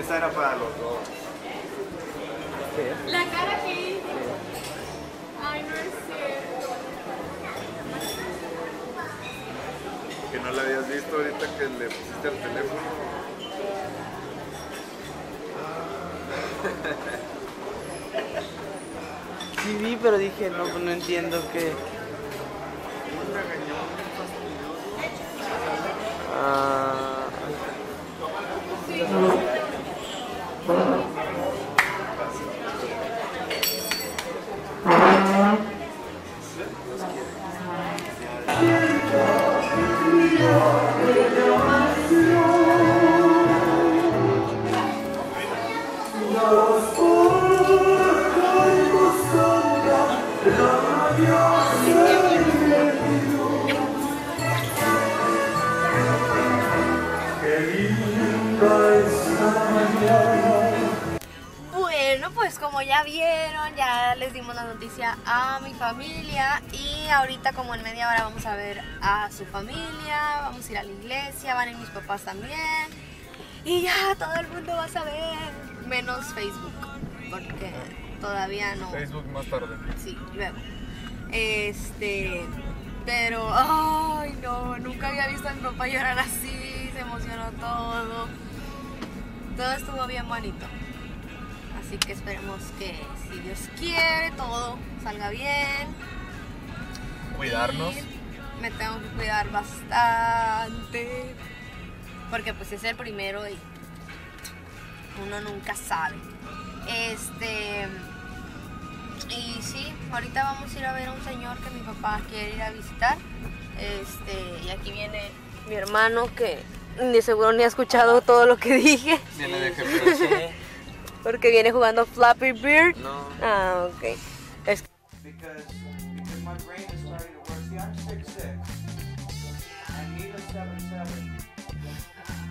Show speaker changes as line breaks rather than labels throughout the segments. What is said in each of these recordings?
Esa era para los dos.
La cara que hice. Ay, no es cierto.
Que no la habías visto ahorita que le pusiste al teléfono.
Sí vi, pero dije, no, pues no entiendo qué.
Familia y ahorita como en media hora vamos a ver a su familia, vamos a ir a la iglesia, van a ir mis papás también y ya todo el mundo va a saber, menos Facebook, porque todavía no.
Facebook más tarde.
Sí, luego. Este, pero, ay, no, nunca había visto a mi papá llorar así, se emocionó todo. Todo estuvo bien bonito. Así que esperemos que, si Dios quiere, todo salga bien.
Cuidarnos.
Me tengo que cuidar bastante. Porque pues es el primero y uno nunca sabe. Este. Y sí, ahorita vamos a ir a ver a un señor que mi papá quiere ir a visitar. Este, y aquí viene mi hermano que de seguro ni ha escuchado todo lo que dije.
Viene de GPS.
Porque viene jugando Flappy Bird.
No.
Ah, ok. Es
because Jack 66, and Nina 77,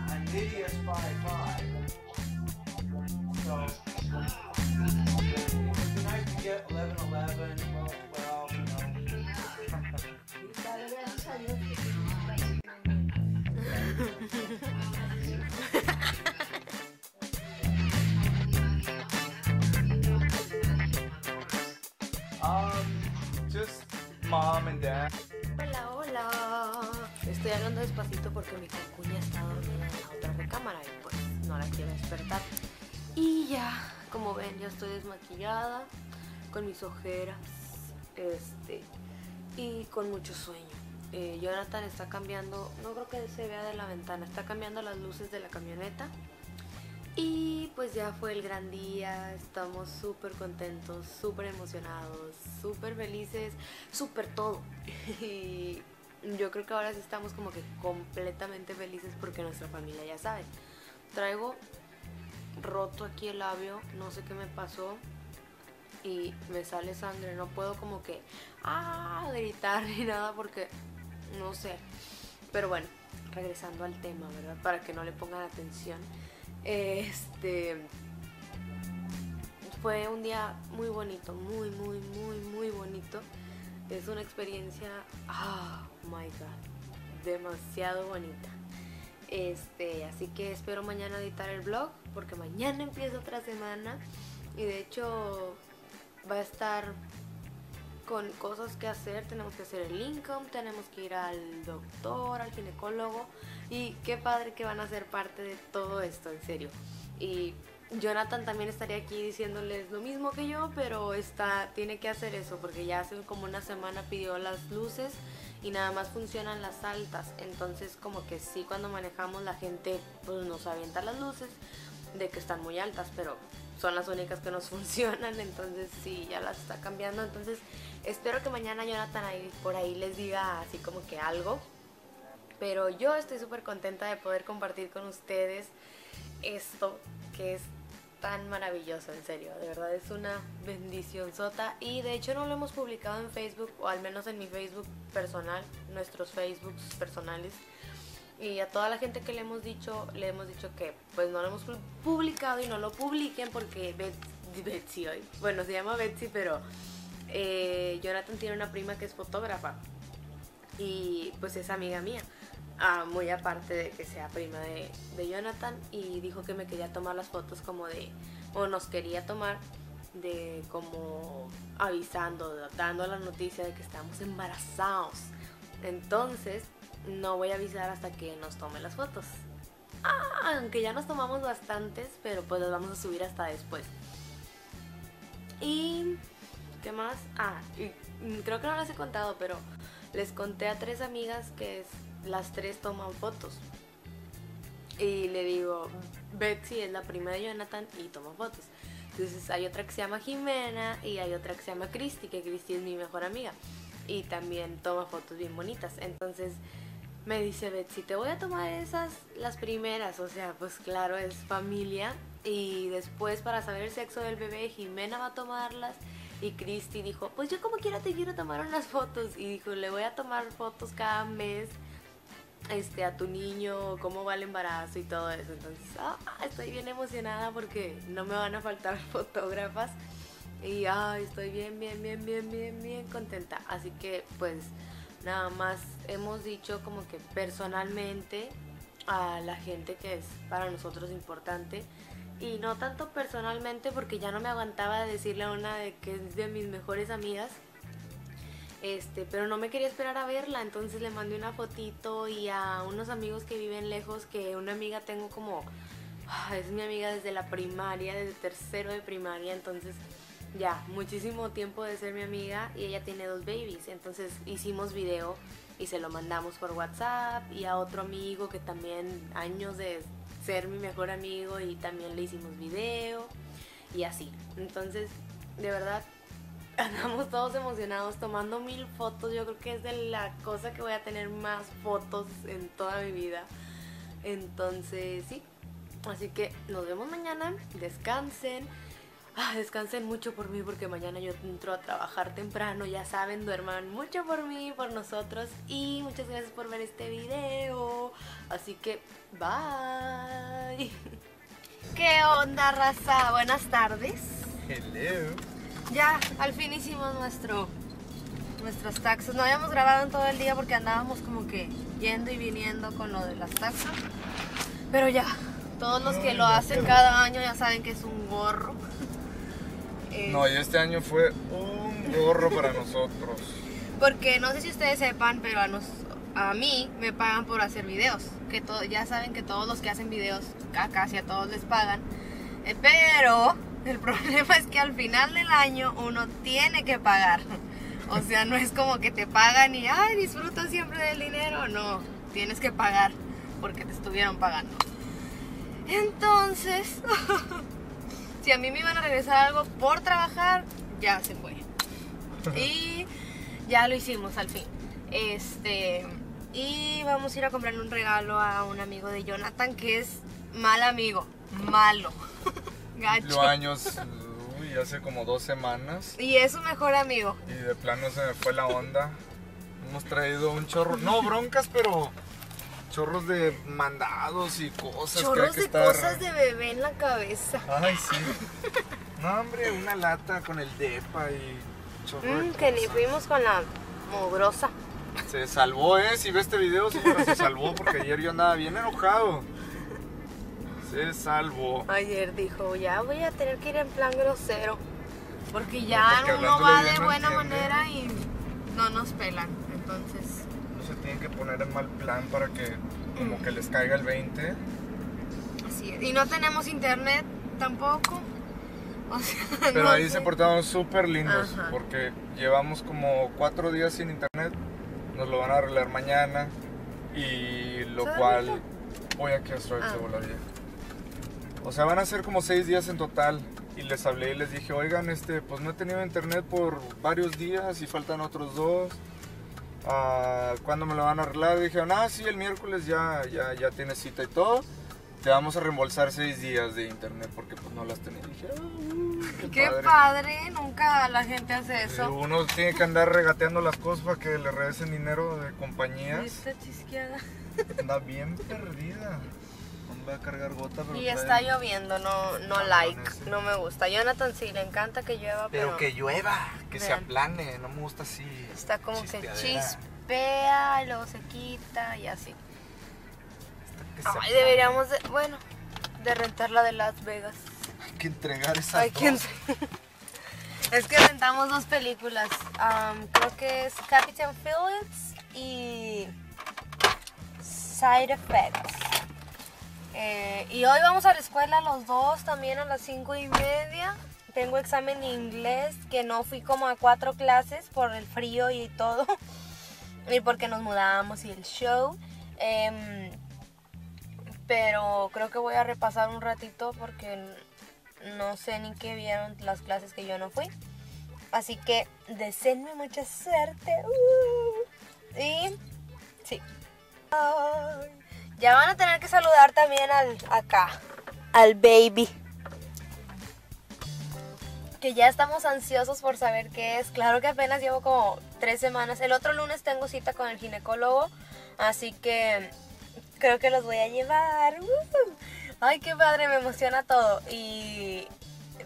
and Nidius 55. So, it's nice to get 1111. Mom and dad.
Hola, hola. Estoy hablando despacito porque mi cucuña está dormida en la otra recámara y pues no la quiero despertar. Y ya, como ven, ya estoy desmaquillada, con mis ojeras, este, y con mucho sueño. Eh, Jonathan está cambiando, no creo que se vea de la ventana, está cambiando las luces de la camioneta. Y pues ya fue el gran día, estamos súper contentos, súper emocionados, súper felices, súper todo. Y yo creo que ahora sí estamos como que completamente felices porque nuestra familia ya sabe. Traigo roto aquí el labio, no sé qué me pasó y me sale sangre, no puedo como que ah, gritar ni nada porque no sé. Pero bueno, regresando al tema, ¿verdad? Para que no le pongan atención. Este fue un día muy bonito, muy, muy, muy, muy bonito. Es una experiencia, ah, my god, demasiado bonita. Este, así que espero mañana editar el vlog porque mañana empieza otra semana y de hecho va a estar con cosas que hacer. Tenemos que hacer el income, tenemos que ir al doctor, al ginecólogo. Y qué padre que van a ser parte de todo esto, en serio. Y Jonathan también estaría aquí diciéndoles lo mismo que yo, pero está, tiene que hacer eso porque ya hace como una semana pidió las luces y nada más funcionan las altas. Entonces como que sí cuando manejamos la gente pues nos avienta las luces de que están muy altas, pero son las únicas que nos funcionan, entonces sí, ya las está cambiando. Entonces espero que mañana Jonathan ahí, por ahí les diga así como que algo. Pero yo estoy súper contenta de poder compartir con ustedes esto que es tan maravilloso, en serio. De verdad es una bendición sota. Y de hecho no lo hemos publicado en Facebook, o al menos en mi Facebook personal, nuestros Facebooks personales. Y a toda la gente que le hemos dicho, le hemos dicho que pues no lo hemos publicado y no lo publiquen porque Bet- Betsy hoy, bueno se llama Betsy, pero eh, Jonathan tiene una prima que es fotógrafa y pues es amiga mía. ah, muy aparte de que sea prima de, de Jonathan, y dijo que me quería tomar las fotos como de, o nos quería tomar de como avisando, dando la noticia de que estamos embarazados. Entonces, no voy a avisar hasta que nos tomen las fotos. Ah, aunque ya nos tomamos bastantes, pero pues las vamos a subir hasta después. Y ¿qué más? Ah, creo que no les he contado, pero les conté a tres amigas que las tres toman fotos. Y le digo, Betsy es la prima de Jonathan y toma fotos. Entonces hay otra que se llama Jimena y hay otra que se llama Christy, que Christy es mi mejor amiga. Y también toma fotos bien bonitas. Entonces me dice Betsy, te voy a tomar esas, las primeras. O sea, pues claro, es familia. Y después para saber el sexo del bebé, Jimena va a tomarlas. Y Christy dijo, pues yo como quiera te quiero tomar unas fotos. Y dijo, le voy a tomar fotos cada mes este, a tu niño, cómo va el embarazo y todo eso. Entonces, ah, estoy bien emocionada porque no me van a faltar fotógrafas. Y ay, estoy bien, bien, bien, bien, bien, bien contenta. Así que pues nada más hemos dicho como que personalmente a la gente que es para nosotros importante. Y no tanto personalmente porque ya no me aguantaba de decirle a una de que es de mis mejores amigas. Este, pero no me quería esperar a verla, entonces le mandé una fotito y a unos amigos que viven lejos, que una amiga tengo como, ah, es mi amiga desde la primaria, desde tercero de primaria, entonces ya, muchísimo tiempo de ser mi amiga y ella tiene dos babies, entonces hicimos video y se lo mandamos por WhatsApp y a otro amigo que también años de ser mi mejor amigo y también le hicimos video y así, entonces de verdad andamos todos emocionados tomando mil fotos. Yo creo que es de la cosa que voy a tener más fotos en toda mi vida. Entonces, sí. Así que nos vemos mañana. Descansen. Ah, descansen mucho por mí porque mañana yo entro a trabajar temprano. Ya saben, duerman mucho por mí, por nosotros. Y muchas gracias por ver este video. Así que, bye. ¿Qué onda, raza? Buenas tardes.
Hello.
Ya, al fin hicimos nuestro nuestros taxos. No habíamos grabado en todo el día porque andábamos como que yendo y viniendo con lo de las taxas. Pero ya, todos los que lo hacen cada año ya saben que es un gorro. Eh,
No, y este año fue un gorro para nosotros.
Porque no sé si ustedes sepan, pero a, nos, a mí me pagan por hacer videos. Que to- ya saben que todos los que hacen videos, casi a todos les pagan. Eh, pero el problema es que al final del año uno tiene que pagar. O sea, no es como que te pagan y, ay, disfruta siempre del dinero. No, tienes que pagar porque te estuvieron pagando. Entonces, si a mí me iban a regresar algo por trabajar, ya se fue. Y ya lo hicimos al fin. Este, y vamos a ir a comprarle un regalo a un amigo de Jonathan que es mal amigo, malo, gacho.
Años, uy, hace como dos semanas.
Y es su mejor amigo.
Y de plano se me fue la onda. Hemos traído un chorro, no broncas, pero chorros de mandados y cosas
Chorros
que
de
estar.
cosas de bebé en la cabeza.
Ay, sí. No, hombre, una lata con el depa y chorro de
Mm, que ni fuimos con la mugrosa.
Se salvó, ¿eh? Si ve este video, señora, se salvó porque ayer yo andaba bien enojado. Se salvó.
Ayer dijo, ya voy a tener que ir en plan grosero. Porque ya
porque
uno
hablándole
va de
no
buena manera y no nos pelan. Entonces,
No se tienen que poner en mal plan para que como que les caiga el 20.
así es. Y no tenemos internet tampoco. O sea,
Pero
no
ahí
sé.
se portaron súper lindos
Ajá.
porque llevamos como cuatro días sin internet. Nos lo van a arreglar mañana. Y lo cual voy aquí a Stroll,
Ah.
O sea, van a ser como seis días en total. Y les hablé y les dije, oigan, este, pues no he tenido internet por varios días y faltan otros dos. Ah, ¿Cuándo me lo van a arreglar? Dijeron, ah, sí, el miércoles ya, ya, ya tienes cita y todo. Te vamos a reembolsar seis días de internet porque pues no las tenía. Dije, ah, uh,
Qué padre. nunca la gente hace
Sí,
eso.
Uno tiene que andar regateando las cosas para que le regresen dinero de compañías.
Está chisqueada.
Anda bien perdida. Va a cargar gota, pero
Y
trae-
está lloviendo, no, no like, no me gusta. Jonathan sí, le encanta que llueva, pero,
Pero que llueva, que se aplane. No me gusta así.
está como que chispea y luego se quita y así. Ay, deberíamos de, bueno, de rentar la de Las Vegas.
Hay que entregar esa
Ay, ¿quién sabe? Es que rentamos dos películas. Am, creo que es Captain Phillips y Side Effects. Eh, y hoy vamos a la escuela los dos también a las cinco y media. Tengo examen de inglés que no fui como a cuatro clases por el frío y todo. Y porque nos mudamos y el show. Em, pero creo que voy a repasar un ratito porque no sé ni qué vieron las clases que yo no fui. Así que deseenme mucha suerte. Uh. y sí. Ay, ya van a tener que saludar también al acá, al baby. Que ya estamos ansiosos por saber qué es. Claro que apenas llevo como tres semanas. El otro lunes tengo cita con el ginecólogo. Así que creo que los voy a llevar. Ay, qué padre, me emociona todo. Y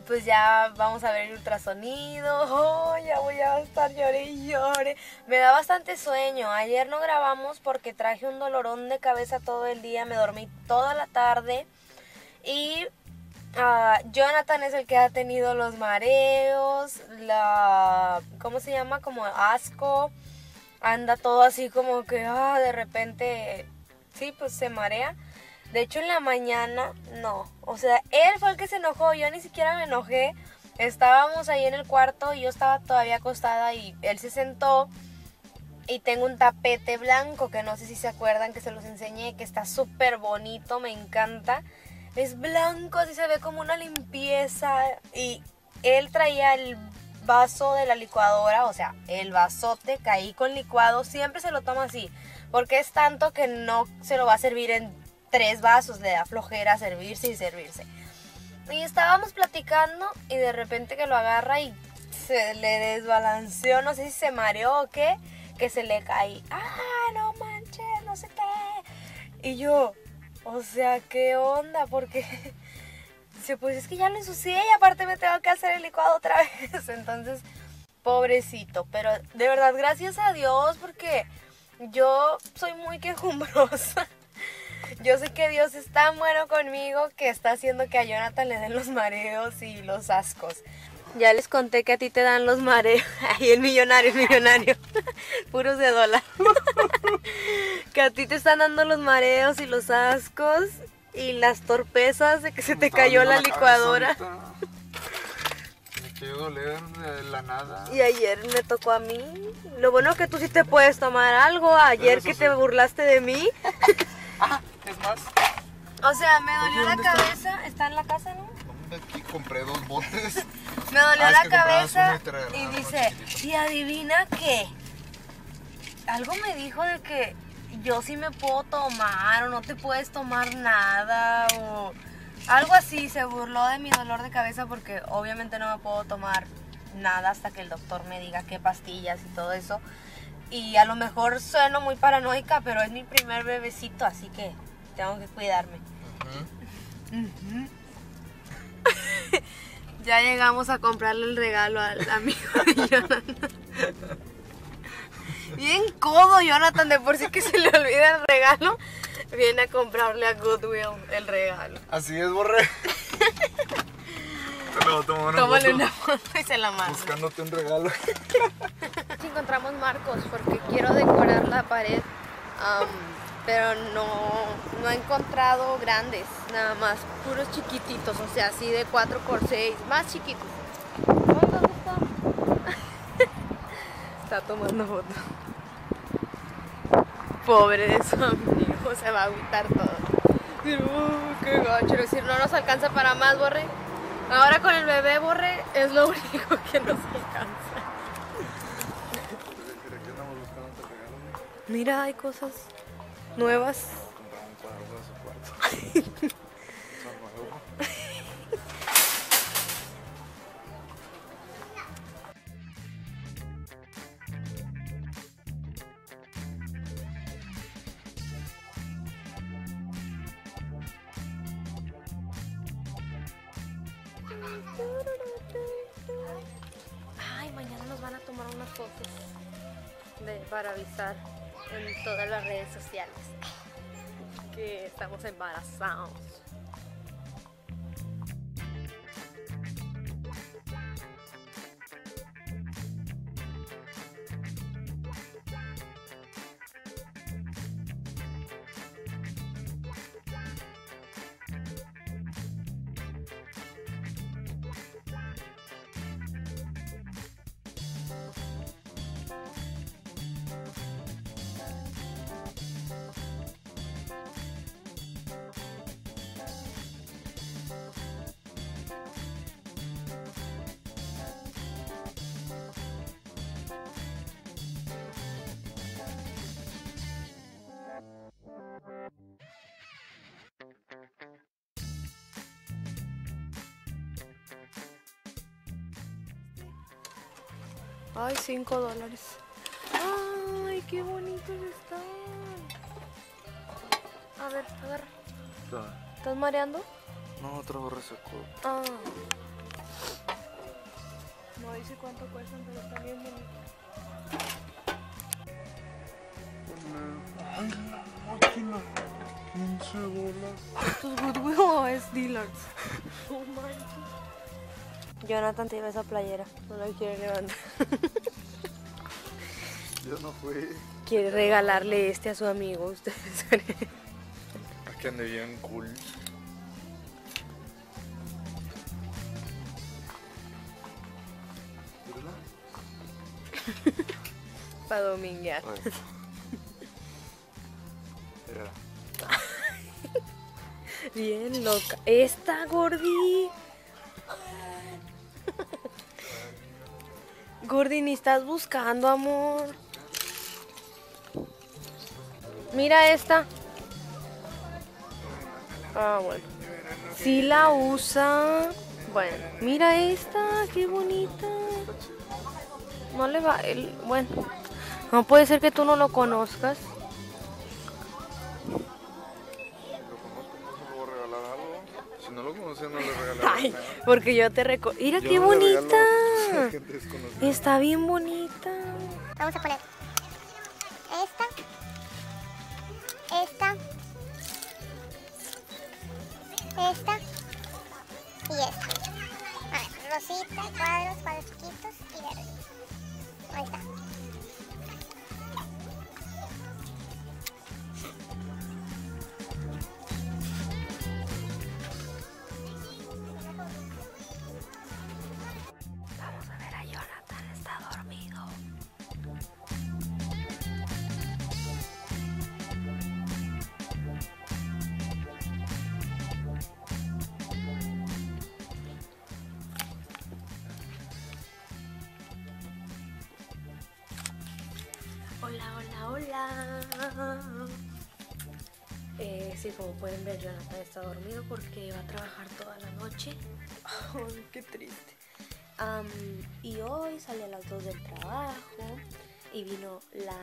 pues ya vamos a ver el ultrasonido. Oh, ya voy a estar llore y llore. Me da bastante sueño. Ayer no grabamos porque traje un dolorón de cabeza todo el día. Me dormí toda la tarde. Y ah, Jonathan es el que ha tenido los mareos, la... ¿Cómo se llama? Como asco. Anda todo así como que ah, de repente... Sí, pues se marea. De hecho, en la mañana, no. O sea, él fue el que se enojó. Yo ni siquiera me enojé. Estábamos ahí en el cuarto y yo estaba todavía acostada y él se sentó. Y tengo un tapete blanco que no sé si se acuerdan que se los enseñé, que está súper bonito, me encanta. Es blanco, así se ve como una limpieza. Y él traía el vaso de la licuadora, o sea, el vasote, caí con licuado. Siempre se lo toma así, porque es tanto que no se lo va a servir en tres vasos, le da flojera servirse y servirse. Y estábamos platicando y de repente que lo agarra y se le desbalanceó, no sé si se mareó o qué, que se le cae. Ah, no manches, no sé qué. Y yo, o sea, ¿qué onda? Porque pues es que ya lo ensucié y aparte me tengo que hacer el licuado otra vez. Entonces, pobrecito. Pero de verdad, gracias a Dios porque yo soy muy quejumbrosa. Yo sé que Dios es tan bueno conmigo que está haciendo que a Jonathan le den los mareos y los ascos. Ya les conté que a ti te dan los mareos. Ay, el millonario, el millonario. Puros de dólar. que a ti te están dando los mareos y los ascos y las torpezas de que se te cayó la licuadora.
Me quiero doler de la nada.
Y ayer me tocó a mí. Lo bueno que tú sí te puedes tomar algo. Ayer que
sí.
te burlaste de mí.
Ah, más.
O sea, me dolió
Oye,
la cabeza. Está en la casa, ¿no?
¿Dónde aquí compré dos botes?
Me dolió
Ah,
la cabeza
y uno
dice, y adivina qué. Algo me dijo de que yo sí me puedo tomar o no te puedes tomar nada o algo así. Se burló de mi dolor de cabeza porque obviamente no me puedo tomar nada hasta que el doctor me diga qué pastillas y todo eso. Y a lo mejor sueno muy paranoica, pero es mi primer bebecito, así que tengo que cuidarme. Ya llegamos a comprarle el regalo al amigo de Jonathan. Bien codo Jonathan, de por sí que se le olvida el regalo, viene a comprarle a Goodwill el regalo.
Así es, una
Tómale
foto
una foto y se la manda.
buscándote un regalo.
Encontramos marcos porque quiero decorar la pared, am, pero no, no he encontrado grandes, nada más, puros chiquititos, o sea, así de 4x6, más chiquitos. Ay, ¿dónde está? está tomando foto. Pobre de su amigo, se va a agüitar todo. "Uh, qué gacho, decir, no nos alcanza para más, Borre. Ahora con el bebé, Borre, es lo único que nos alcanza. Mira, hay cosas nuevas. sociales. que estamos embarazados. Ay, 5 dólares. Ay, qué bonitos están. A ver, agarra. ¿Estás mareando?
No, otro resecó.
Ah. No dice cuánto cuestan, pero están bien bonitos.
Ay, la máquina. 15 bolas.
¿Esto es Goodwill o es Dillard's? No manches. Jonathan te lleva esa playera. No la quiere levantar.
Yo no fui.
Quiere regalarle este a su amigo. Ustedes creen.
Aquí ande bien cool.
Para dominguear. Bien loca. Esta Gordi. Gordi, ni estás buscando, amor. Mira esta. Ah, bueno. Sí la usa. Bueno, mira esta, qué bonita. No le va el. Bueno, no puede ser que tú no lo conozcas.
Lo conozco, no se lo voy a regalar algo. Si no lo conocía, no le regalaré
Ay, porque yo te reco. Mira
Yo
qué
no
bonita. Está bien bonita.
Vamos a poner esta, esta, esta y esta. A ver, rosita, cuadros, cuadros chiquitos y verde. Ahí está.
Hola. Eh, sí, como pueden ver, Jonathan está dormido porque va a trabajar toda la noche. Ay, qué triste. Am, y hoy salí a las 2 del trabajo y vino la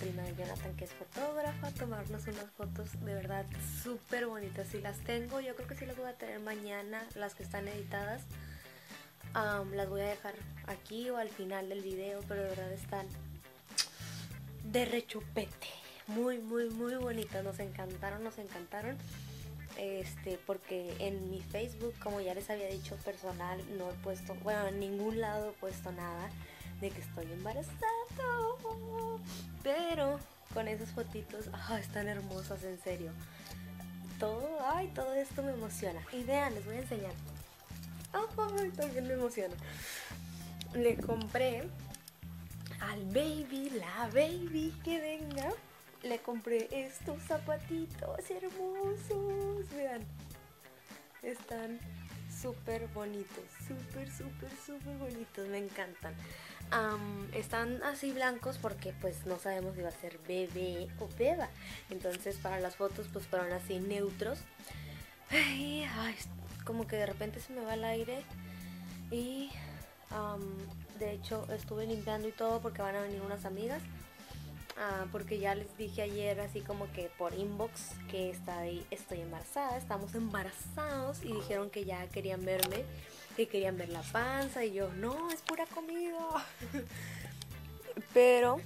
prima de Jonathan, que es fotógrafa, a tomarnos unas fotos de verdad súper bonitas. Si las tengo, yo creo que sí las voy a tener mañana, las que están editadas. Am, las voy a dejar aquí o al final del video, pero de verdad están de rechupete. Muy, muy, muy bonitas. Nos encantaron, nos encantaron. Este, porque en mi Facebook, como ya les había dicho personal, no he puesto, bueno, en ningún lado he puesto nada de que estoy embarazado. Pero con esas fotitos, ah, están hermosas, en serio. Todo, ay, todo esto me emociona. Y vean, les voy a enseñar. Ay, también me emociona. Le compré al baby, la baby que venga, le compré estos zapatitos hermosos. Vean, están súper bonitos, súper, súper, súper bonitos, me encantan. Están así blancos porque pues no sabemos si va a ser bebé o beba. Entonces para las fotos pues fueron así neutros. Como que de repente se me va el aire y de hecho estuve limpiando y todo porque van a venir unas amigas. Ah, porque ya les dije ayer así como que por inbox que está ahí, estoy embarazada, estamos embarazados y dijeron que ya querían verme, que querían ver la panza y yo, no, es pura comida. Pero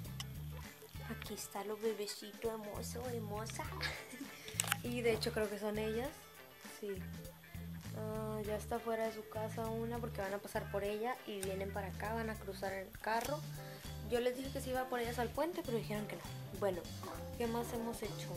aquí está lo bebecito hermoso, hermosa. Y de hecho creo que son ellas. Sí. Ah, ya está fuera de su casa una porque van a pasar por ella y vienen para acá, van a cruzar el carro. Yo les dije que se iba por ellas al puente, pero dijeron que no. Bueno, ¿qué más hemos hecho?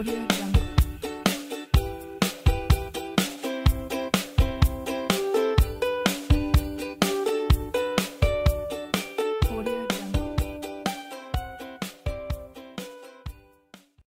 Audio